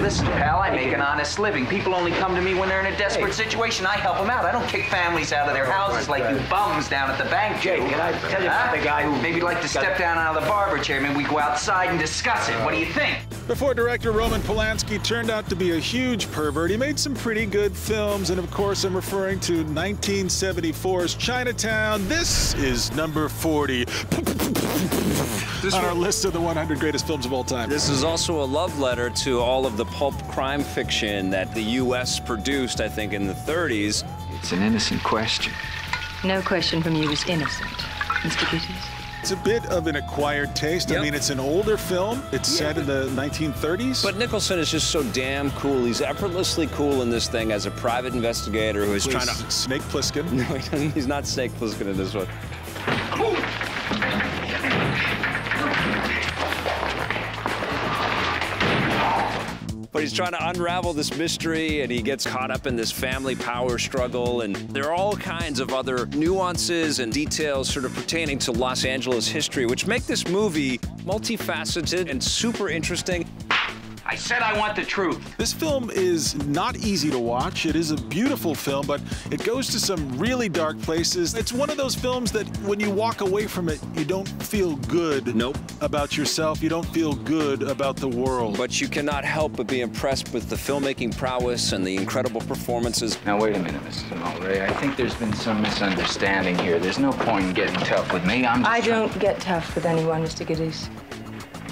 Listen, pal, I make an honest living. People only come to me when they're in a desperate situation. I help them out. I don't kick families out of their houses like you bums down at the bank Jay, do. can I tell you about the guy who- Maybe you'd like to step down out of the barber chair. Maybe we go outside and discuss it. What do you uh, think? Before director Roman Polanski turned out to be a huge pervert, he made some pretty good films, and of course, I'm referring to 1974's Chinatown. This is number 40 on our list of the 100 greatest films of all time. This is also a love letter to all of the pulp crime fiction that the U.S. produced, I think, in the 30s. It's an innocent question. No question from you is innocent, Mr. Gittes. It's a bit of an acquired taste. I mean, it's an older film. It's set in the 1930s. But Nicholson is just so damn cool. He's effortlessly cool in this thing as a private investigator who is Plays trying to. Snake Plissken. No, he. He's not Snake Plissken in this one. But he's trying to unravel this mystery and he gets caught up in this family power struggle. And there are all kinds of other nuances and details sort of pertaining to Los Angeles history, which make this movie multifaceted and super interesting. I said I want the truth. This film is not easy to watch. It is a beautiful film, but it goes to some really dark places. It's one of those films that when you walk away from it, you don't feel good Nope. about yourself. You don't feel good about the world. But you cannot help but be impressed with the filmmaking prowess and the incredible performances. Now, wait a minute, Mrs. Mulwray. I think there's been some misunderstanding here. There's no point in getting tough with me. I'm just I don't get tough with anyone, Mr. Gittes.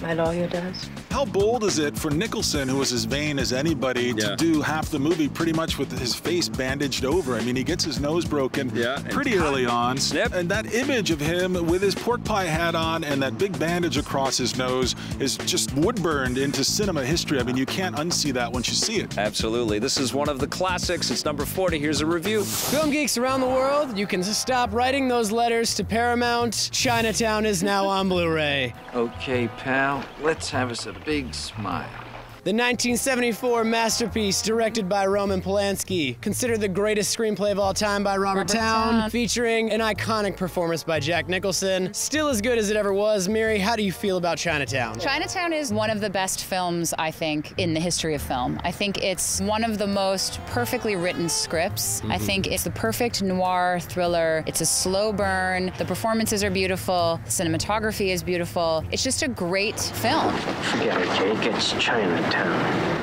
My lawyer does. How bold is it for Nicholson, who was as vain as anybody, Yeah. to do half the movie pretty much with his face bandaged over? I mean, he gets his nose broken Yeah, and pretty early on. Snip. And that image of him with his pork pie hat on and that big bandage across his nose is just woodburned into cinema history. I mean, you can't unsee that once you see it. Absolutely. This is one of the classics. It's number 40. Here's a review. Film geeks around the world, you can stop writing those letters to Paramount. Chinatown is now on Blu-ray. Okay, pal, let's have us a big smile. The 1974 masterpiece directed by Roman Polanski, considered the greatest screenplay of all time by Robert, Robert Towne, Towne. featuring an iconic performance by Jack Nicholson. Still as good as it ever was. Miri, how do you feel about Chinatown? Chinatown is one of the best films, I think, in the history of film. I think it's one of the most perfectly written scripts. I mm-hmm. think it's the perfect noir thriller. It's a slow burn. The performances are beautiful. The cinematography is beautiful. It's just a great film. Forget it, Jake. It's Chinatown tone.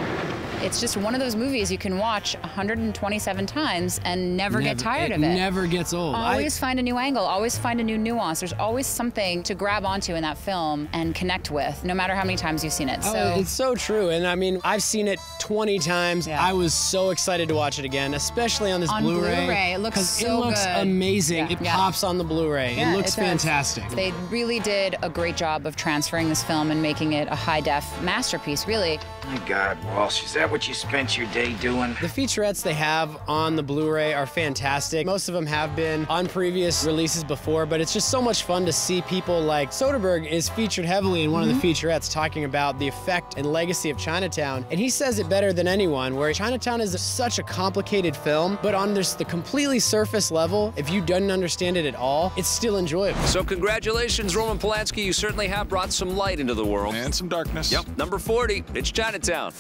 It's just one of those movies you can watch 127 times and never, get tired of it. It never gets old. I- Always find a new angle, always find a new nuance. There's always something to grab onto in that film and connect with, no matter how many times you've seen it. Oh, it's so true. And I mean, I've seen it 20 times. Yeah. I was so excited to watch it again, especially on this On Blu-ray. Blu-ray, it looks 'cause so it looks good. amazing. Yeah, it yeah. pops on the Blu-ray. Yeah, it looks does. fantastic. They really did a great job of transferring this film and making it a high def masterpiece, really. My God, Walsh, is that what you spent your day doing? The featurettes they have on the Blu-ray are fantastic. Most of them have been on previous releases before, but it's just so much fun to see people like Soderbergh is featured heavily in one Mm-hmm. of the featurettes talking about the effect and legacy of Chinatown. And he says it better than anyone, where Chinatown is such a complicated film, but on this the completely surface level, if you don't understand it at all, it's still enjoyable. So, congratulations, Roman Polanski. You certainly have brought some light into the world. And some darkness. Yep. Number 40. It's Chinatown.